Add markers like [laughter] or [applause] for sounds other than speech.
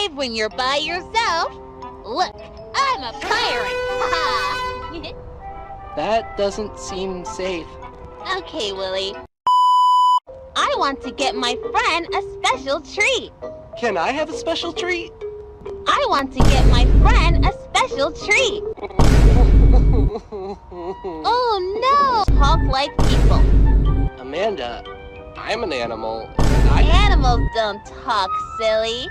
brave when you're by yourself. Look, I'm a pirate. [laughs] That doesn't seem safe. Okay, Willy. I want to get my friend a special treat. Can I have a special treat? I want to get my friend a special treat. [laughs] Oh no! Talk like people. Amanda, I'm an animal. I Animals don't talk, silly.